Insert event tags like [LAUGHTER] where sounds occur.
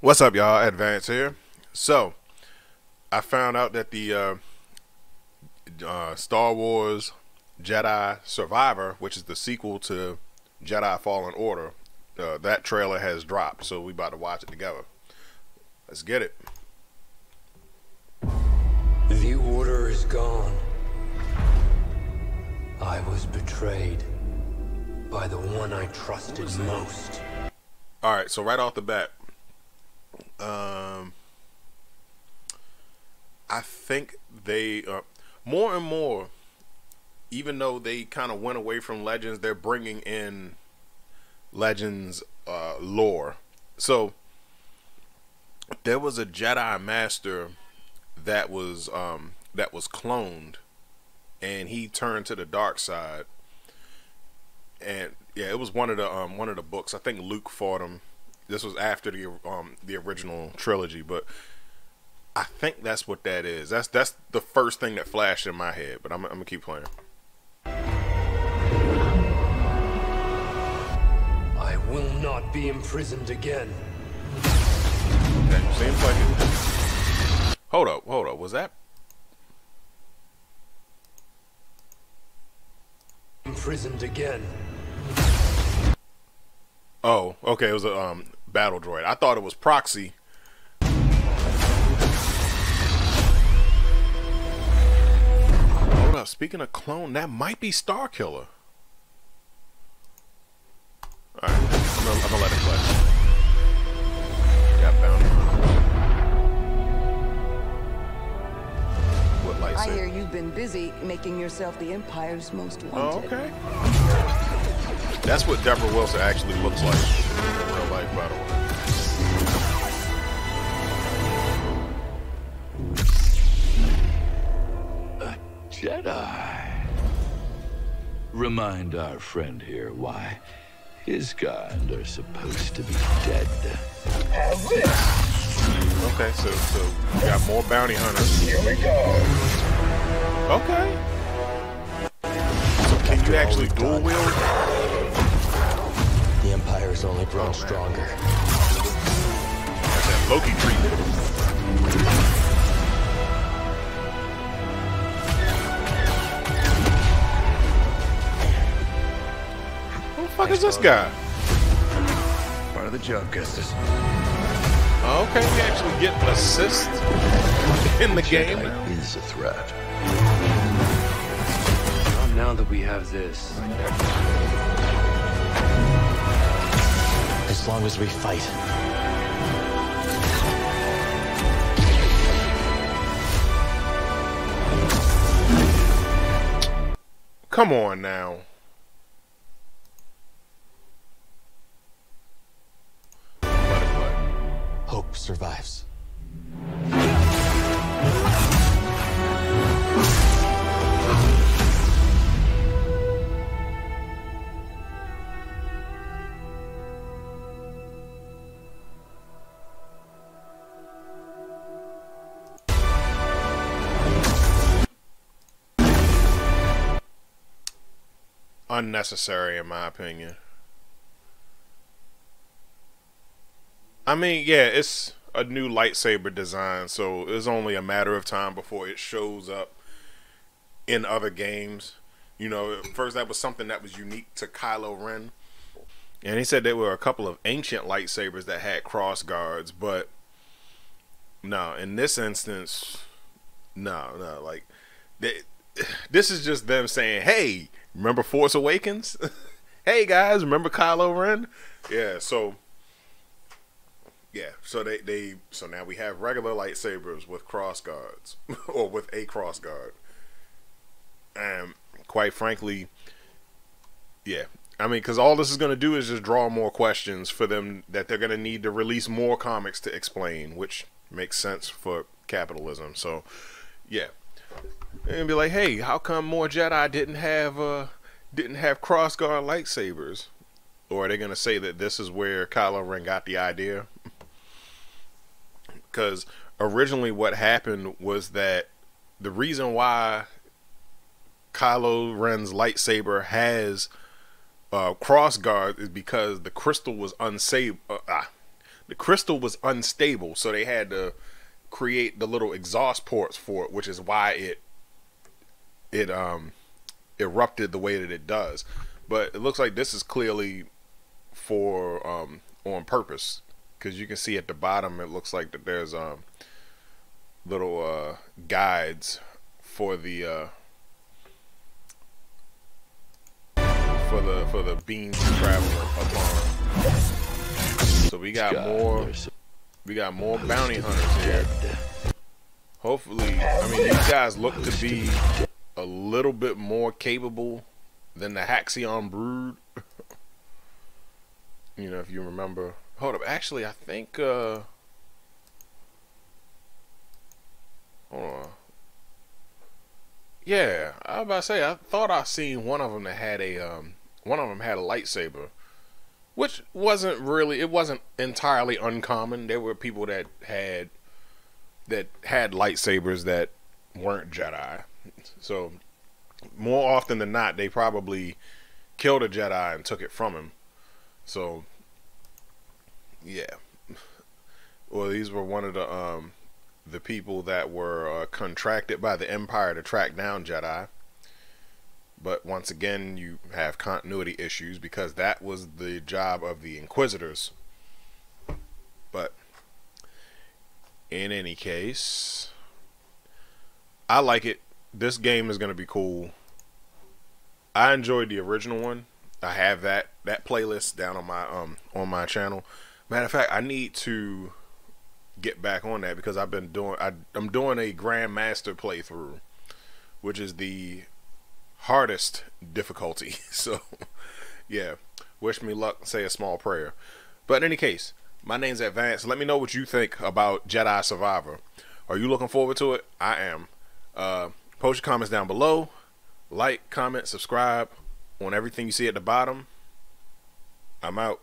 What's up, y'all? Advance here. So, I found out that the uh, uh, Star Wars Jedi Survivor, which is the sequel to Jedi Fallen Order, uh, that trailer has dropped. So we about to watch it together. Let's get it. The order is gone. I was betrayed by the one I trusted most. All right, so right off the bat, um, I think they uh, more and more, even though they kind of went away from Legends, they're bringing in Legends uh, lore. So there was a Jedi Master that was um, that was cloned, and he turned to the dark side. And yeah, it was one of the um, one of the books. I think Luke fought him this was after the um the original trilogy, but I think that's what that is. That's that's the first thing that flashed in my head. But I'm, I'm gonna keep playing. I will not be imprisoned again. Okay, seems like it. Hold up, hold up. Was that? Imprisoned again. Oh, okay. It was a um battle droid. I thought it was Proxy. Hold up. Speaking of clone, that might be Starkiller. Alright, I'm gonna, I'm gonna let it play. Got bounty. What lightsaber? I hear you've been busy making yourself the Empire's most oh, wanted. Oh, okay. That's what Deborah Wilson actually looks like in real life, by the way. Jedi. Remind our friend here why his kind are supposed to be dead. Okay, so so we got more bounty hunters. Here we go. Okay. So can you actually dual wield? The Empire's only grown stronger. That's that Loki treatment. Who the fuck is this guy? Part of the job, Gustus. Okay, we actually get an assist in the game. Jedi is a threat. Not now that we have this. Long as we fight. Come on now. Let it play. Hope survives. Unnecessary in my opinion. I mean, yeah, it's a new lightsaber design, so it's only a matter of time before it shows up in other games. You know, first that was something that was unique to Kylo Ren. And he said there were a couple of ancient lightsabers that had cross guards, but no, in this instance, no, no, like they, [SIGHS] this is just them saying, "Hey, remember Force Awakens? [LAUGHS] hey guys, remember Kylo Ren? Yeah, so yeah, so they they so now we have regular lightsabers with cross guards [LAUGHS] or with a cross guard. And quite frankly, yeah. I mean, because all this is going to do is just draw more questions for them that they're going to need to release more comics to explain, which makes sense for capitalism. So, yeah, and be like, hey, how come more Jedi didn't have uh didn't have cross guard lightsabers? Or are they gonna say that this is where Kylo Ren got the idea? [LAUGHS] Because originally, what happened was that the reason why Kylo Ren's lightsaber has uh, cross guard is because the crystal was unstable. Uh, ah, the crystal was unstable, so they had to create the little exhaust ports for it, which is why it it um erupted the way that it does. But it looks like this is clearly for um on purpose because you can see at the bottom it looks like that there's um little uh guides for the uh for the for the beam to travel upon. So we got more we got more bounty hunters here. Hopefully, I mean these guys look to be a little bit more capable than the Haxion Brood. [LAUGHS] you know, if you remember. Hold up, actually I think uh Hold on. Yeah, I was about to say I thought I seen one of them that had a um one of them had a lightsaber, which wasn't really it wasn't entirely uncommon. There were people that had that had lightsabers that weren't Jedi. So more often than not, they probably killed a Jedi and took it from him. So yeah. Well, these were one of the um the people that were uh, contracted by the Empire to track down Jedi. But once again, you have continuity issues because that was the job of the Inquisitors. But in any case, I like it. This game is going to be cool. I enjoyed the original one. I have that that playlist down on my um on my channel. Matter of fact, I need to get back on that because I've been doing I, I'm doing a Grandmaster playthrough, which is the hardest difficulty. [LAUGHS] So, yeah, wish me luck. Say a small prayer. But in any case, my name's Advance. Let me know what you think about Jedi Survivor. Are you looking forward to it? I am. Uh, post your comments down below. Like, comment, subscribe on everything you see at the bottom. I'm out.